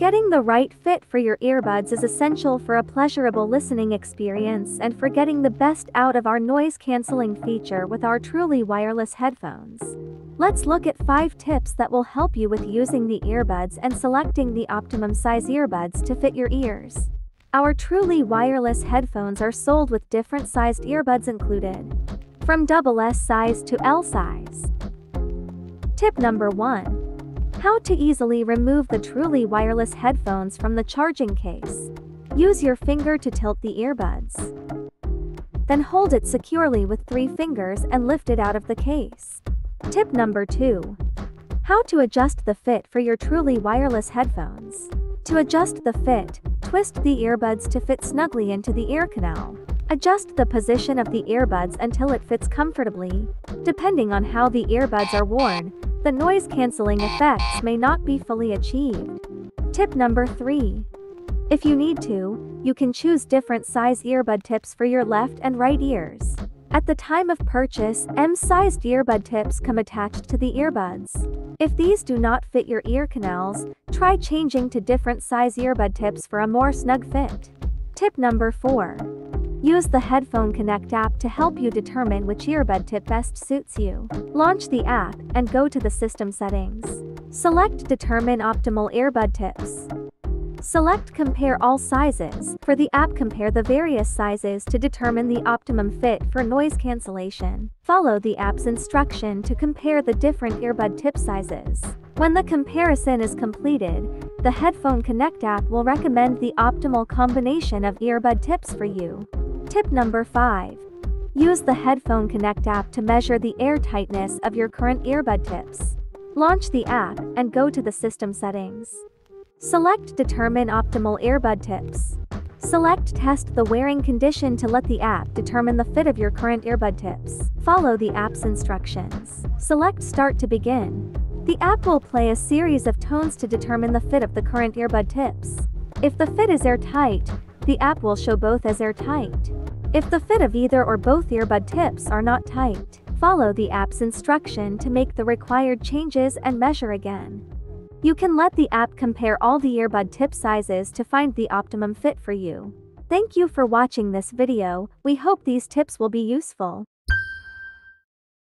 Getting the right fit for your earbuds is essential for a pleasurable listening experience and for getting the best out of our noise cancelling feature with our truly wireless headphones. Let's look at 5 tips that will help you with using the earbuds and selecting the optimum size earbuds to fit your ears. Our truly wireless headphones are sold with different sized earbuds included, from double S size to L size. Tip number 1 how to easily remove the truly wireless headphones from the charging case. Use your finger to tilt the earbuds. Then hold it securely with three fingers and lift it out of the case. Tip number 2. How to adjust the fit for your truly wireless headphones. To adjust the fit, twist the earbuds to fit snugly into the ear canal. Adjust the position of the earbuds until it fits comfortably. Depending on how the earbuds are worn, the noise cancelling effects may not be fully achieved. Tip number 3. If you need to, you can choose different size earbud tips for your left and right ears. At the time of purchase, M-sized earbud tips come attached to the earbuds. If these do not fit your ear canals, try changing to different size earbud tips for a more snug fit. Tip number 4. Use the Headphone Connect app to help you determine which earbud tip best suits you. Launch the app and go to the system settings. Select Determine Optimal Earbud Tips. Select Compare All Sizes. For the app compare the various sizes to determine the optimum fit for noise cancellation. Follow the app's instruction to compare the different earbud tip sizes. When the comparison is completed, the Headphone Connect app will recommend the optimal combination of earbud tips for you. Tip number 5. Use the Headphone Connect app to measure the air tightness of your current earbud tips. Launch the app and go to the system settings. Select Determine Optimal Earbud Tips. Select Test the wearing condition to let the app determine the fit of your current earbud tips. Follow the app's instructions. Select Start to begin. The app will play a series of tones to determine the fit of the current earbud tips. If the fit is airtight, the app will show both as airtight. If the fit of either or both earbud tips are not tight, follow the app's instruction to make the required changes and measure again. You can let the app compare all the earbud tip sizes to find the optimum fit for you. Thank you for watching this video, we hope these tips will be useful.